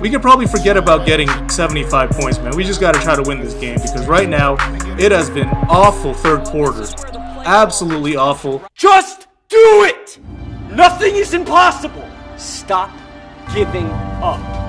we could probably forget about getting 75 points, man. We just got to try to win this game because right now it has been awful third quarter. Absolutely awful. Just do it! Nothing is impossible. Stop giving up.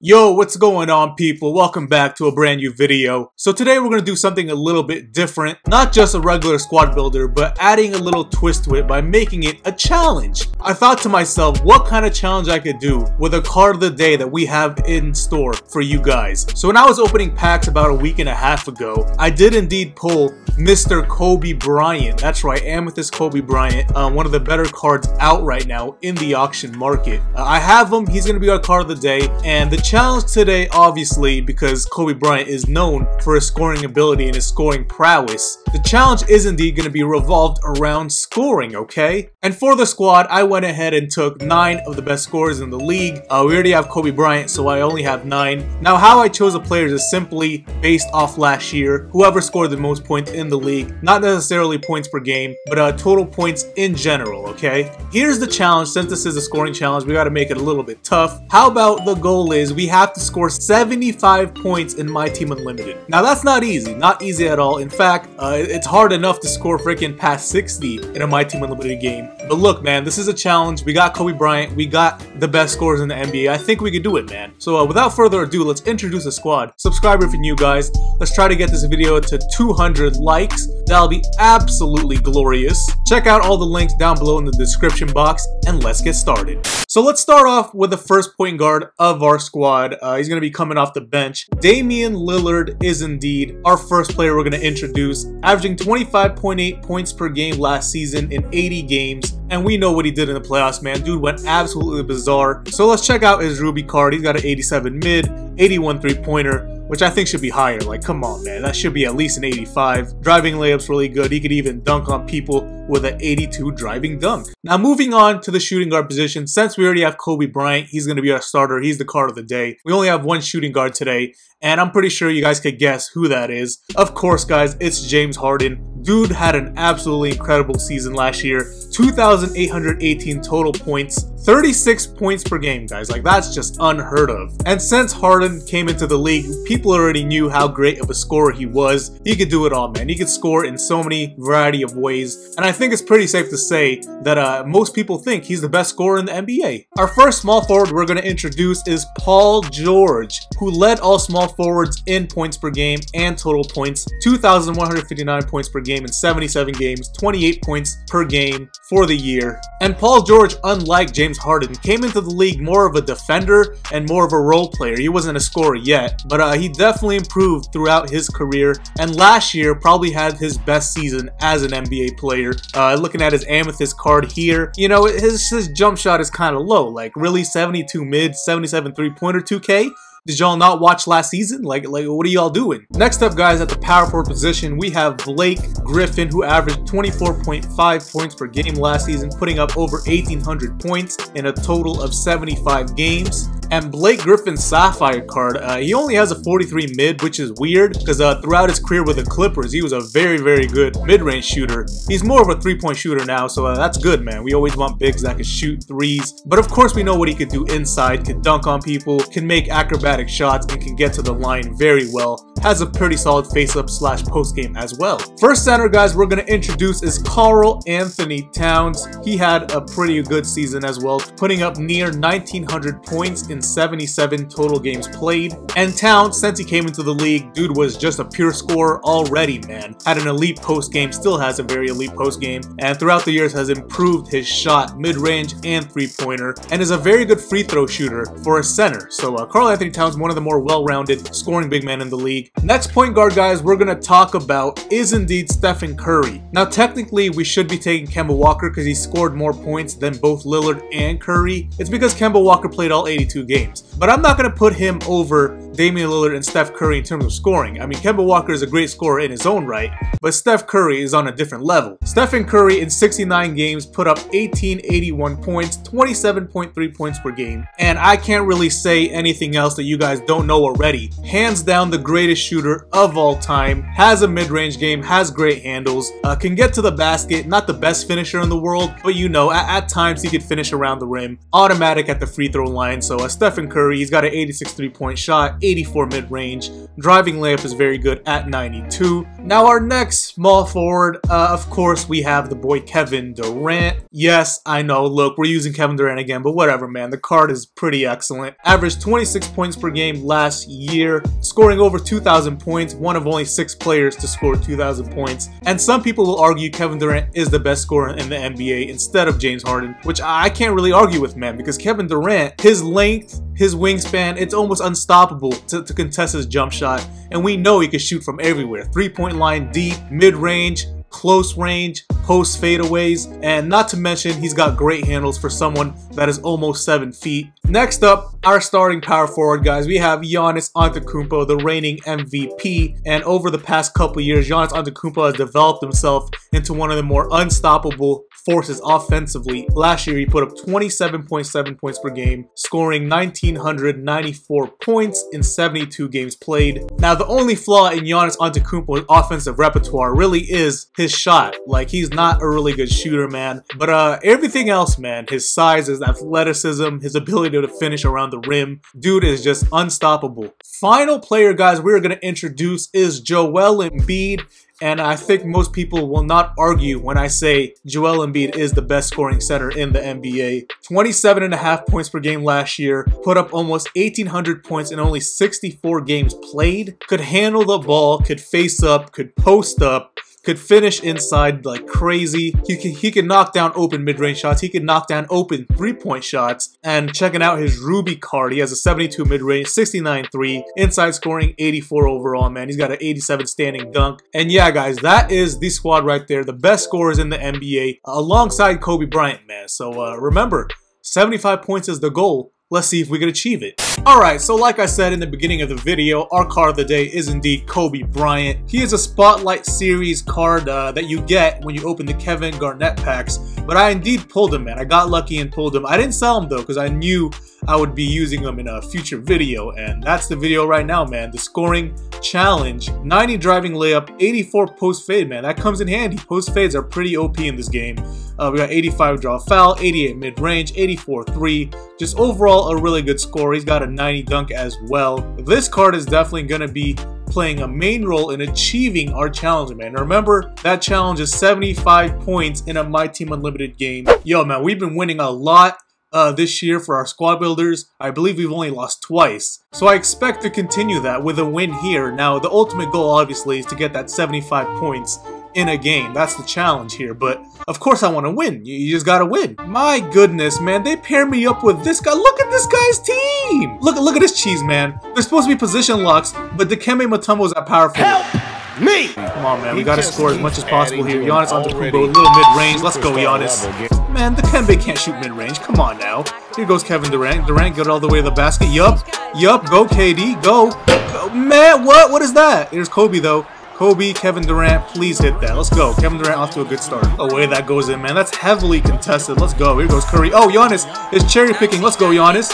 Yo, what's going on people? Welcome back to a brand new video. So today we're going to do something a little bit different. Not just a regular squad builder, but adding a little twist to it by making it a challenge. I thought to myself, what kind of challenge I could do with a card of the day that we have in store for you guys. So when I was opening packs about a week and a half ago, I did indeed pull Mr. Kobe Bryant. That's right, Amethyst Kobe Bryant, um, one of the better cards out right now in the auction market. Uh, I have him, he's going to be our card of the day, and the challenge today, obviously, because Kobe Bryant is known for his scoring ability and his scoring prowess, the challenge is indeed going to be revolved around scoring, okay? And for the squad, I went ahead and took 9 of the best scorers in the league. Uh, we already have Kobe Bryant, so I only have 9. Now, how I chose the players is simply based off last year. Whoever scored the most points in the league, not necessarily points per game, but uh, total points in general, okay? Here's the challenge. Since this is a scoring challenge, we got to make it a little bit tough. How about the goal is we have to score 75 points in My Team Unlimited. Now that's not easy, not easy at all. In fact, uh, it's hard enough to score freaking past 60 in a My Team Unlimited game. But look, man, this is a challenge. We got Kobe Bryant, we got the best scorers in the NBA. I think we could do it, man. So uh, without further ado, let's introduce the squad. Subscribe if you're new, guys. Let's try to get this video to 200 likes. That'll be absolutely glorious. Check out all the links down below in the description box, and let's get started. So let's start off with the first point guard of our squad. Uh, he's going to be coming off the bench. Damian Lillard is indeed our first player we're going to introduce, averaging 25.8 points per game last season in 80 games. And we know what he did in the playoffs, man. Dude went absolutely bizarre. So let's check out his Ruby card. He's got an 87 mid, 81 three-pointer, which I think should be higher. Like, come on, man. That should be at least an 85. Driving layups really good. He could even dunk on people with an 82 driving dunk. Now, moving on to the shooting guard position. Since we already have Kobe Bryant, he's going to be our starter. He's the card of the day. We only have one shooting guard today, and I'm pretty sure you guys could guess who that is. Of course, guys, it's James Harden. Dude had an absolutely incredible season last year. 2,818 total points, 36 points per game, guys. Like, that's just unheard of. And since Harden came into the league, people already knew how great of a scorer he was. He could do it all, man. He could score in so many variety of ways. And I think it's pretty safe to say that uh, most people think he's the best scorer in the NBA. Our first small forward we're going to introduce is Paul George, who led all small forwards in points per game and total points. 2,159 points per game in 77 games, 28 points per game for the year. And Paul George, unlike James Harden, came into the league more of a defender and more of a role player. He wasn't a scorer yet, but uh, he definitely improved throughout his career. And last year probably had his best season as an NBA player. Uh, looking at his amethyst card here, you know, his, his jump shot is kind of low. Like really 72 mid, 77 three-pointer 2K. Did y'all not watch last season? Like, like, what are y'all doing? Next up, guys, at the power forward position, we have Blake Griffin, who averaged 24.5 points per game last season, putting up over 1,800 points in a total of 75 games. And Blake Griffin's Sapphire card, uh, he only has a 43 mid, which is weird because uh, throughout his career with the Clippers, he was a very, very good mid-range shooter. He's more of a three-point shooter now, so uh, that's good, man. We always want bigs that can shoot threes. But of course, we know what he could do inside, can dunk on people, can make acrobatic shots, and can get to the line very well. Has a pretty solid face-up slash post-game as well. First center, guys, we're going to introduce is Karl Anthony Towns. He had a pretty good season as well, putting up near 1,900 points in 77 total games played. And Towns, since he came into the league, dude was just a pure scorer already, man. Had an elite post game, still has a very elite post game, and throughout the years has improved his shot, mid-range and three-pointer, and is a very good free throw shooter for a center. So uh, Karl Anthony Towns, one of the more well-rounded scoring big men in the league. Next point guard, guys, we're gonna talk about is indeed Stephen Curry. Now, technically, we should be taking Kemba Walker because he scored more points than both Lillard and Curry. It's because Kemba Walker played all 82 games. But I'm not going to put him over Damian Lillard and Steph Curry in terms of scoring. I mean, Kemba Walker is a great scorer in his own right, but Steph Curry is on a different level. Stephen Curry in 69 games put up 1881 points, 27.3 points per game, and I can't really say anything else that you guys don't know already. Hands down the greatest shooter of all time, has a mid-range game, has great handles, uh, can get to the basket, not the best finisher in the world, but you know, at, at times he could finish around the rim. Automatic at the free throw line, so uh, Stephen Curry, he's got an 86 three-point shot, 84 mid-range, driving layup is very good at 92. Now our next small forward, uh, of course, we have the boy Kevin Durant. Yes, I know, look, we're using Kevin Durant again, but whatever, man. The card is pretty excellent. Averaged 26 points per game last year, scoring over 2,000 points, one of only six players to score 2,000 points. And some people will argue Kevin Durant is the best scorer in the NBA instead of James Harden, which I can't really argue with, man, because Kevin Durant, his length, his wingspan, it's almost unstoppable to, to contest his jump shot. And we know he can shoot from everywhere. Three-point line deep, mid-range, close range, post fadeaways, and not to mention he's got great handles for someone that is almost 7 feet. Next up, our starting power forward guys, we have Giannis Antetokounmpo, the reigning MVP, and over the past couple years, Giannis Antetokounmpo has developed himself into one of the more unstoppable forces offensively. Last year, he put up 27.7 points per game, scoring 1,994 points in 72 games played. Now, the only flaw in Giannis Antetokounmpo's offensive repertoire really is his shot. Like, he's not a really good shooter, man. But uh, everything else, man, his size, his athleticism, his ability to finish around the rim, dude is just unstoppable. Final player, guys, we're going to introduce is Joel Embiid. And I think most people will not argue when I say Joel Embiid is the best scoring center in the NBA. 27 and a half points per game last year, put up almost 1,800 points in only 64 games played, could handle the ball, could face up, could post up, could finish inside like crazy. He can, he can knock down open mid-range shots. He can knock down open three-point shots. And checking out his Ruby card, he has a 72 mid-range, 69 3, inside scoring 84 overall, man. He's got an 87 standing dunk. And yeah, guys, that is the squad right there. The best scorers in the NBA alongside Kobe Bryant, man. So uh, remember, 75 points is the goal. Let's see if we can achieve it. Alright, so like I said in the beginning of the video, our card of the day is indeed Kobe Bryant. He is a Spotlight Series card uh, that you get when you open the Kevin Garnett packs, but I indeed pulled him, man. I got lucky and pulled him. I didn't sell him though, because I knew I would be using them in a future video, and that's the video right now, man. The scoring challenge. 90 driving layup, 84 post fade, man. That comes in handy. Post fades are pretty OP in this game. Uh, we got 85 draw foul, 88 mid range, 84 three. Just overall a really good score. He's got a 90 dunk as well. This card is definitely going to be playing a main role in achieving our challenge, man. Remember, that challenge is 75 points in a My Team Unlimited game. Yo, man, we've been winning a lot uh, this year for our squad builders. I believe we've only lost twice. So I expect to continue that with a win here. Now, the ultimate goal, obviously, is to get that 75 points in a game. That's the challenge here, but of course I want to win. You, just gotta win. My goodness, man, they pair me up with this guy. Look at this guy's team! Look, look at this cheese, man. They're supposed to be position locks, but Dikembe Mutombo's at power forward. Help me! Come on, man. We gotta score as much as possible here. Giannis Antetokounmpo, a little mid-range. Let's go, Giannis. Man, Dikembe can't shoot mid-range. Come on now. Here goes Kevin Durant. Durant got all the way to the basket. Yup. Yup. Go, KD. Go. go. Man, what? What is that? Here's Kobe, though. Kobe, Kevin Durant, please hit that. Let's go. Kevin Durant off to a good start. Away that goes in, man. That's heavily contested. Let's go. Here goes Curry. Oh, Giannis is cherry picking. Let's go, Giannis.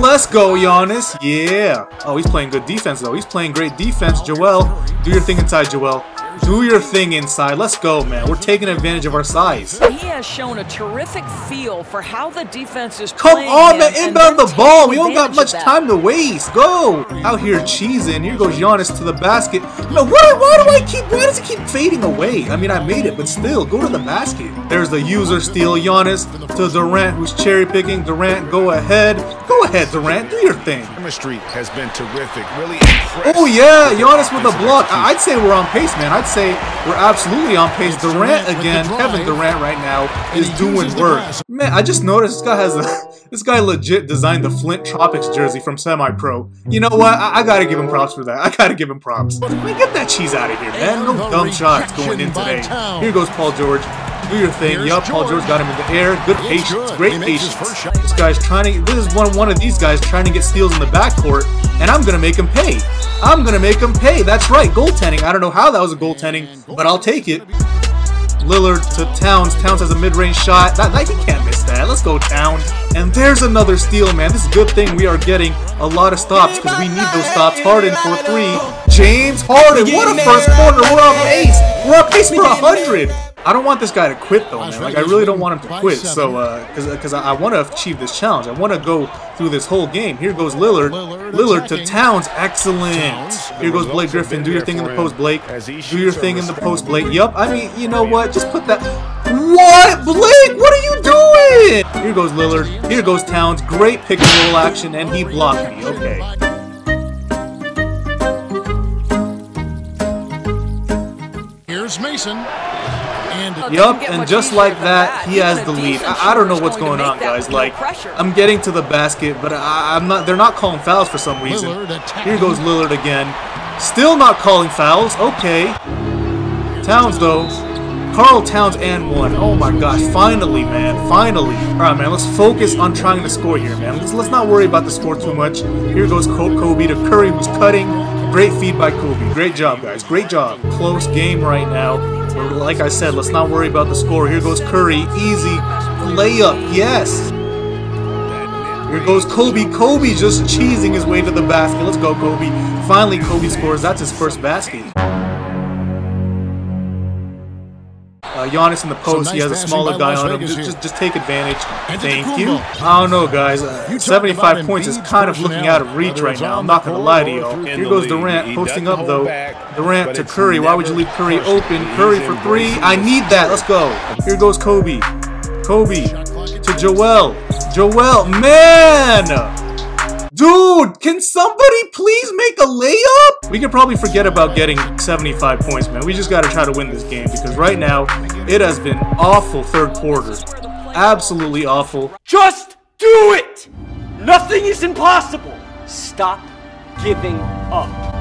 Let's go, Giannis. Yeah. Oh, he's playing good defense, though. He's playing great defense. Joel, do your thing inside, Joel. Do your thing inside. Let's go, man. We're taking advantage of our size. He has shown a terrific feel for how the defense is Come playing on, him, man. and Inbound the ball. We don't got much time to waste. Go. Out here cheesing. Here goes Giannis to the basket. No, why, why do I keep, why does it keep fading away? I mean, I made it, but still, go to the basket. There's the user steal. Giannis to Durant, who's cherry picking. Durant, go ahead. Go ahead, Durant. Do your thing. chemistry has been terrific. Really oh, impressive. Oh yeah, Giannis with a block. I'd say we're on pace, man. I'd say we're absolutely on pace. Durant again, Kevin Durant right now is doing work. Man, I just noticed this guy has a this guy legit designed the Flint Tropics jersey from Semi Pro. You know what? I, I gotta give him props for that. I gotta give him props. Man, get that cheese out of here, man. No dumb shots going in today. Here goes Paul George. Do your thing. Yup, Paul George got him in the air. Good patience. Great patience. This guy's trying to. This is one one of these guys trying to get steals in the backcourt, and I'm gonna make him pay. I'm gonna make him pay. That's right, goaltending. I don't know how that was a goaltending, but I'll take it. Lillard to Towns. Towns has a mid-range shot. That, he can't miss that. Let's go, Towns. And there's another steal, man. This is a good thing we are getting a lot of stops because we need those stops. Harden for three. James Harden. What a first quarter. We're on pace. We're on pace for 100. I don't want this guy to quit though, man. Like I really don't want him to quit. So, because uh, because I, I want to achieve this challenge. I want to go through this whole game. Here goes Lillard. Lillard to Towns. Excellent. Here goes Blake Griffin. Do your thing in the post, Blake. Do your thing in the post, Blake. Yup. I mean, you know what? Just put that. What, Blake? What are you doing? Here goes Lillard. Here goes Towns. Great pick and roll action, and he blocked me. Okay. Here's Mason. And Yup, and just like that, he has the lead. I, I don't know what's going on, guys. Like, I'm getting to the basket, but I, I'm not. They're not calling fouls for some reason. Here goes Lillard again. Still not calling fouls. Okay. Towns though. Karl Towns and one. Oh my gosh, finally, man, finally. Alright, man, let's focus on trying to score here, man. Let's, let's not worry about the score too much. Here goes Kobe to Curry, who's cutting. Great feed by Kobe. Great job, guys. Great job. Close game right now. Like I said, let's not worry about the score. Here goes Curry. Easy layup. Yes. Here goes Kobe. Kobe just cheesing his way to the basket. Let's go, Kobe. Finally, Kobe scores. That's his first basket. Uh, Giannis in the post, nice he has a smaller guy Las on him. Just, just, just take advantage. Thank you. I don't know, guys. Uh, 75 points is kind of looking out of reach right now. I'm not going to lie to you. Here goes. Durant posting up, though. Durant to Curry. Why would you leave Curry open? Curry for three. I need that. Let's go. Here goes Kobe. Kobe to Joel. Joel. Man! Dude, can somebody please make a layup? We could probably forget about getting 75 points, man. We just got to try to win this game because right now it has been awful third quarter. Absolutely awful. Just do it! Nothing is impossible. Stop giving up.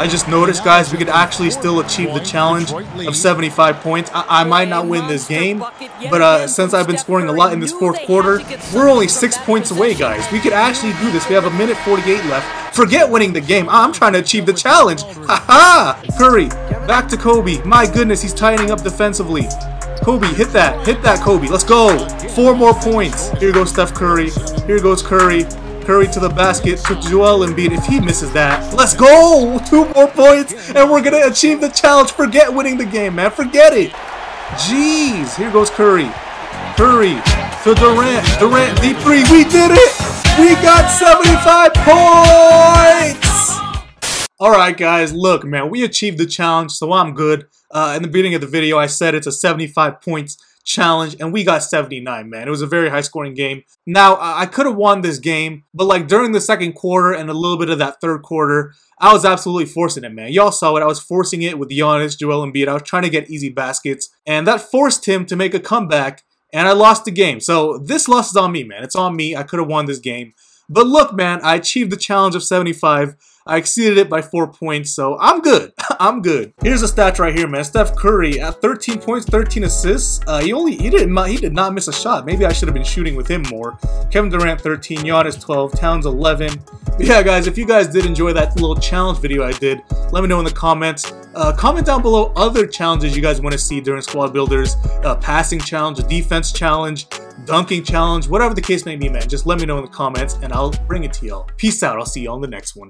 I just noticed, guys, we could actually still achieve the challenge of 75 points. I, I might not win this game, but uh, since I've been scoring a lot in this fourth quarter, we're only six points away, guys. We could actually do this. We have a minute 48 left. Forget winning the game. I'm trying to achieve the challenge. Haha! Curry, back to Kobe. My goodness, he's tightening up defensively. Kobe, hit that. Hit that, Kobe. Let's go. Four more points. Here goes Steph Curry. Here goes Curry. Curry to the basket to Joel Embiid. If he misses that, let's go! Two more points, and we're gonna achieve the challenge. Forget winning the game, man. Forget it. Jeez. Here goes Curry. Curry to Durant. Durant deep three. We did it. We got 75 points. All right, guys. Look, man, we achieved the challenge, so I'm good. Uh, in the beginning of the video, I said it's a 75 points challenge, and we got 79, man. It was a very high-scoring game. Now, I, I could have won this game, but like during the second quarter and a little bit of that third quarter, I was absolutely forcing it, man. Y'all saw it. I was forcing it with Giannis, Joel Embiid. I was trying to get easy baskets, and that forced him to make a comeback, and I lost the game. So this loss is on me, man. It's on me. I could have won this game. But look, man, I achieved the challenge of 75. I exceeded it by four points, so I'm good. I'm good. Here's a stat right here, man. Steph Curry at 13 points, 13 assists. Uh, he only he didn't he did not miss a shot. Maybe I should have been shooting with him more. Kevin Durant 13, Giannis 12, Towns 11. But yeah, guys, if you guys did enjoy that little challenge video I did, let me know in the comments. Uh, comment down below other challenges you guys want to see during Squad Builders. Uh, passing challenge, a defense challenge, dunking challenge, whatever the case may be, man. Just let me know in the comments and I'll bring it to y'all. Peace out. I'll see you on the next one.